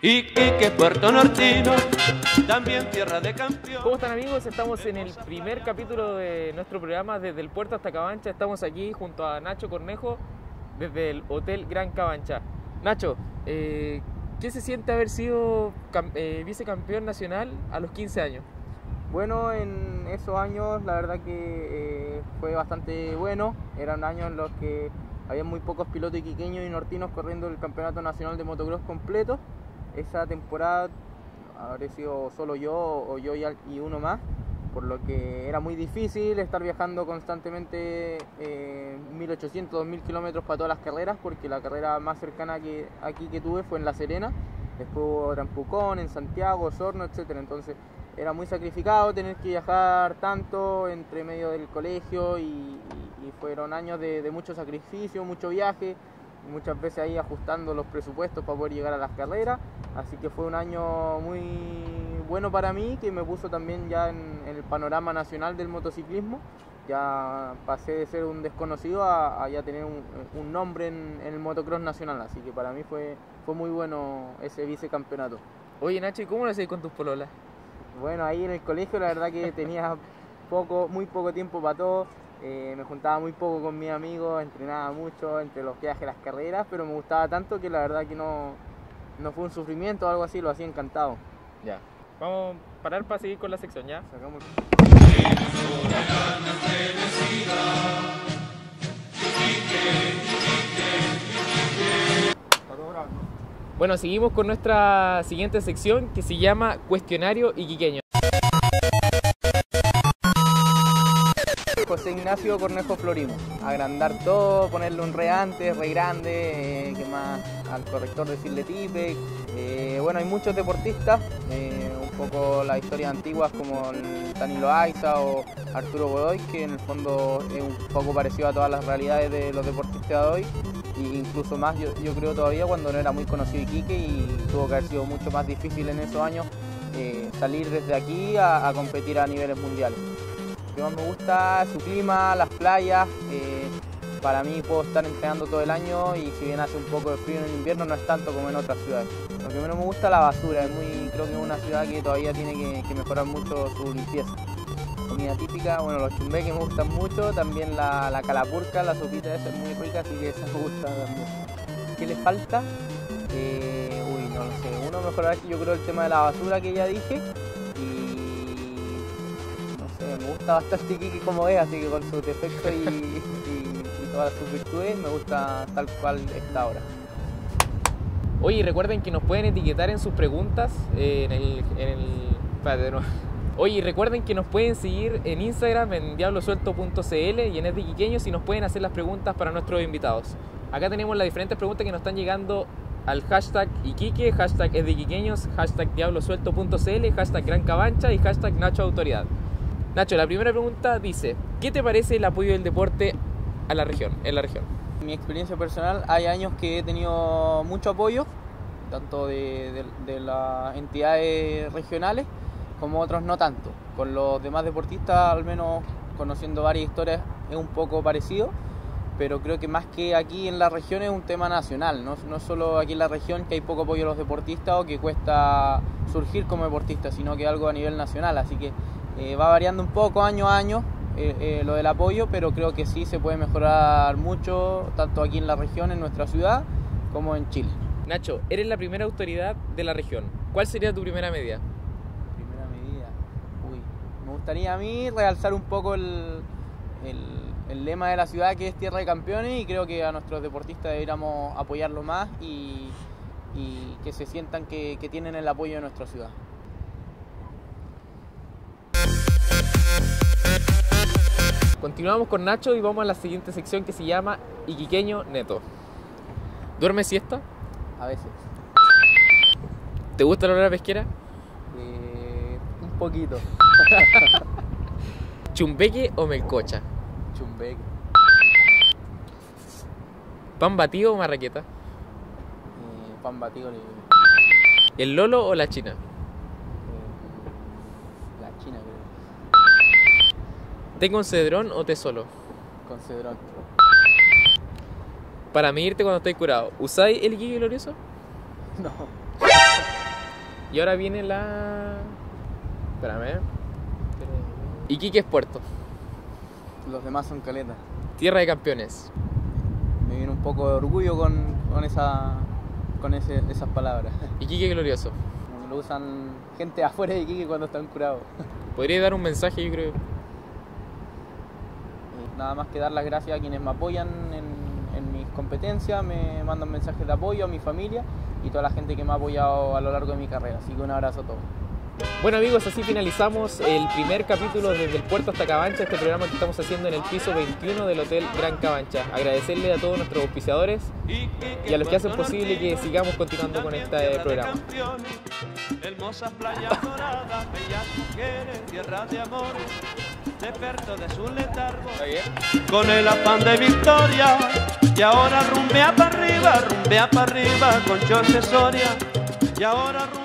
Iquique, Puerto Nortino, también tierra de campeón. ¿Cómo están amigos? Estamos en el primer capítulo de nuestro programa desde el puerto hasta Cabancha. Estamos aquí junto a Nacho Cornejo desde el Hotel Gran Cabancha. Nacho, eh, ¿qué se siente haber sido eh, vicecampeón nacional a los 15 años? Bueno, en esos años la verdad que eh, fue bastante bueno. Eran años en los que había muy pocos pilotos iquiqueños y nortinos corriendo el campeonato nacional de motocross completo. Esa temporada habré sido solo yo o yo y uno más, por lo que era muy difícil estar viajando constantemente eh, 1800, 2000 kilómetros para todas las carreras, porque la carrera más cercana que aquí que tuve fue en La Serena, después hubo otra en Santiago, Osorno, etcétera. Entonces era muy sacrificado tener que viajar tanto entre medio del colegio y, y- fueron años de mucho sacrificio, mucho viaje, muchas veces ahí ajustando los presupuestos para poder llegar a las carreras, así que fue un año muy bueno para mí que me puso también ya en, en el panorama nacional del motociclismo, ya pasé de ser un desconocido a, a ya tener un, un nombre en, en el motocross nacional, así que para mí fue, fue muy bueno ese vicecampeonato. Oye Nacho, ¿y cómo lo hacéis con tus pololas? Bueno, ahí en el colegio la verdad que tenía poco, muy poco tiempo para todo. eh, me juntaba muy poco con mis amigos, entrenaba mucho entre los viajes las carreras, pero me gustaba tanto que la verdad que no, no fue un sufrimiento o algo así, lo hacía encantado. Ya. Vamos a parar para seguir con la sección, ¿ya? Sacamos- Bueno, seguimos con nuestra siguiente sección que se llama Cuestionario Iquiqueño. José Ignacio Cornejo Florimo. Agrandar todo, ponerle un re antes, re grande, eh, que más al corrector decirle tipe. Eh, bueno, hay muchos deportistas, eh, poco las historias antiguas como Danilo Aiza o Arturo Godoy, que en el fondo es un poco parecido a todas las realidades de los deportistas de hoy. E incluso más, yo, yo creo todavía cuando no era muy conocido Iquique y tuvo que haber sido mucho más difícil en esos años eh, salir desde aquí a- competir a niveles mundiales. Lo me gusta su clima, las playas. eh, para mí puedo estar entrenando todo el año y si bien hace un poco de frío en el invierno no es tanto como en otras ciudades. Lo que menos me gusta la basura, es muy, creo que es una ciudad que todavía tiene que, mejorar mucho su limpieza. Comida típica, bueno, los chumbeques me gustan mucho, también la, la calapurca, la sopita esa es muy rica, así que esa me gusta también. ¿Qué le falta? Eh, uy, no lo sé. Uno mejorar yo creo el tema de la basura que ya dije y no sé, me gusta bastante Iquique como es, así que con sus defectos y todas sus virtudes me gusta tal cual está ahora. Oye, recuerden que nos pueden etiquetar en sus preguntas eh, en el... En el espérate, no. Oye, recuerden que nos pueden seguir en Instagram en diablosuelto.cl y en Iquiqueños y nos pueden hacer las preguntas para nuestros invitados. Acá tenemos las diferentes preguntas que nos están llegando al hashtag Iquique, hashtag Es de Iquiqueños, hashtag diablosuelto.cl, hashtag Gran Cabancha y hashtag Nacho Autoridad. Nacho, la primera pregunta dice, ¿qué te parece el apoyo del deporte a la región, en la región? En mi experiencia personal, hay años que he tenido mucho apoyo, tanto de, de- de las entidades regionales como otros no tanto. Con los demás deportistas, al menos conociendo varias historias, es un poco parecido, pero creo que más que aquí en la región es un tema nacional, no, no solo aquí en la región que hay poco apoyo a los deportistas o que cuesta surgir como deportista, sino que algo a nivel nacional, así que eh, va variando un poco año a año eh, eh, lo del apoyo, pero creo que sí se puede mejorar mucho, tanto aquí en la región, en nuestra ciudad, como en Chile. Nacho, eres la primera autoridad de la región. ¿Cuál sería tu primera medida? Primera medida. Uy, me gustaría a mí realzar un poco el, el- el lema de la ciudad que es tierra de campeones y creo que a nuestros deportistas deberíamos apoyarlo más y, y que se sientan que, que tienen el apoyo de nuestra ciudad. Continuamos con Nacho y vamos a la siguiente sección que se llama Iquiqueño Neto. ¿Duermes siesta? A veces. ¿Te gusta la hora pesquera? Eh, un poquito. ¿Chumbeque o melcocha? Chumbeque. ¿Pan batido o marraqueta? Eh, pan batido ¿El Lolo o la China? eh, la China creo. ¿Té con cedrón o té solo? Con cedrón. Para medirte cuando estáis curado, ¿usáis el Iquique glorioso? No. Y ahora viene la... Espérame. Iquique es puerto. Los demás son caletas. Tierra de campeones. Me viene un poco de orgullo con, con esa con ese- esas palabras. Iquique glorioso. Lo usan gente afuera de Iquique cuando están curados. Podría dar un mensaje, yo creo. Nada más que dar las gracias a quienes me apoyan en, en mis competencias, me mandan mensajes de apoyo a mi familia y toda la gente que me ha apoyado a lo largo de mi carrera. Así que un abrazo a todos. Bueno amigos, así finalizamos el primer capítulo desde el puerto hasta Cabancha, este programa que estamos haciendo en el piso 21 del Hotel Gran Cabancha. Agradecerle a todos nuestros auspiciadores y a los que hacen posible que sigamos continuando con este programa. Hermosas playas doradas, bellas mujeres, tierra de amores, desperto de su letargo. Con el afán de victoria, y ahora rumbea para arriba, rumbea para arriba con José Soria, y ahora rumbea